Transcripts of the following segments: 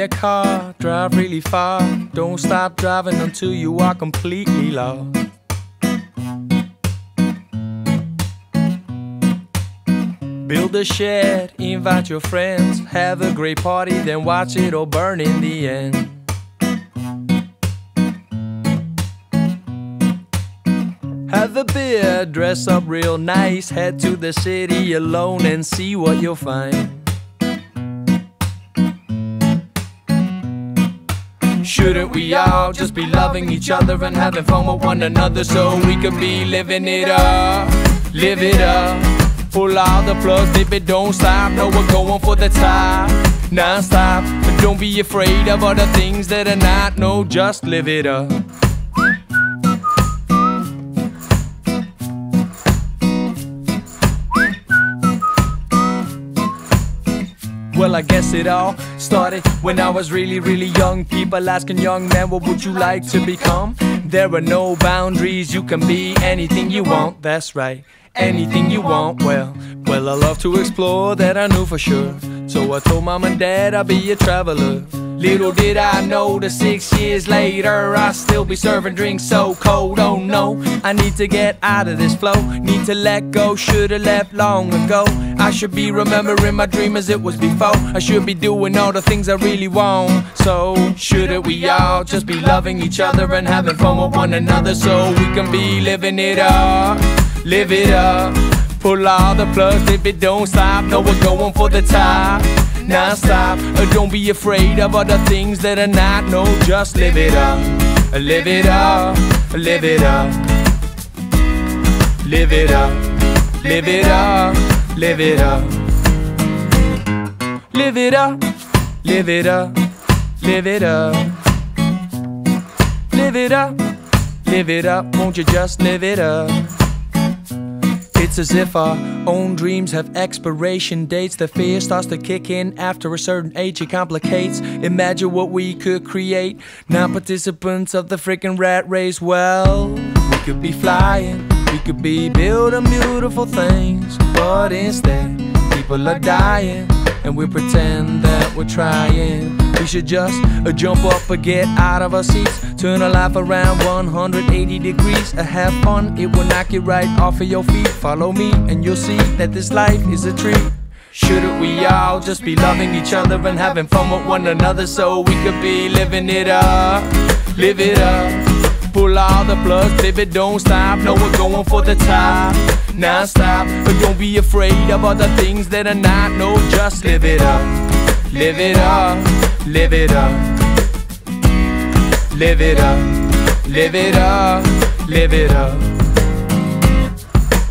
a car, drive really far. Don't stop driving until you are completely lost. Build a shed, invite your friends, have a great party, then watch it all burn in the end. Have a beer, dress up real nice, head to the city alone and see what you'll find. Shouldn't we all just be loving each other and having fun with one another so we could be living it up, live it up. Pull all the plugs, if it don't stop. No, we're going for the top, non-stop. But don't be afraid of other things that are not. No, just live it up. Well, I guess it all started when I was really, really young. People asking young man, what would you like to become? There are no boundaries, you can be anything you want, that's right. Anything you want, well, well, I love to explore, that I knew for sure. So I told mom and dad I'd be a traveler. Little did I know that six years later I'd still be serving drinks so cold. Oh no, I need to get out of this flow. Need to let go, should've left long ago. I should be remembering my dream as it was before. I should be doing all the things I really want. So, shouldn't we all just be loving each other and having fun with one another so we can be living it up? Live it up. Pull all the plugs if it don't stop. No, we're going for the top. Now stop. Don't be afraid of other things that are not. No, just live it up. Live it up. Live it up. Live it up. Live it up. Live it up. Live it up. Live it up. Live it up. Live it up. Live it up. Won't you just live it up? It's as if our own dreams have expiration dates. The fear starts to kick in after a certain age. It complicates. Imagine what we could create. Non participants of the freaking rat race. Well, we could be flying. We could be building beautiful things. But instead, people are dying. And we pretend that we're trying. We should just uh, jump up or get out of our seats. Turn our life around 180 degrees. Uh, have fun, it will knock you right off of your feet. Follow me, and you'll see that this life is a treat. Shouldn't we all just be loving each other and having fun with one another so we could be living it up? Live it up. Pull all the plugs, baby, don't stop. No, we're going for the top. Now stop, but don't be afraid of other things that are not. No, just live it up. Live it up. Live it up. Live it up. Live it up. Live it up.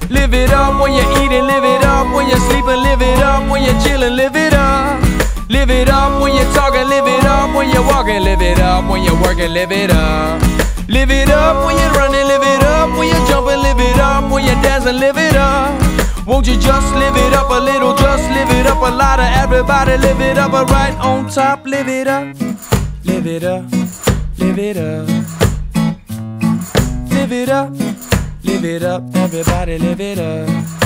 Live it up when you're eating, live it up when you're sleeping, live it up when you're chilling, live it up. Live it up when you're talking, live it up when you're walking, live it up when you're working, live it up. Live it up when you're running, live it up when you're jumping, live it up when you're dancing, live it up. Won't you just live it up a little, just live it up a lot of everybody, live it up a right on top, live it up, live it up, live it up, live it up, live it up, everybody live it up.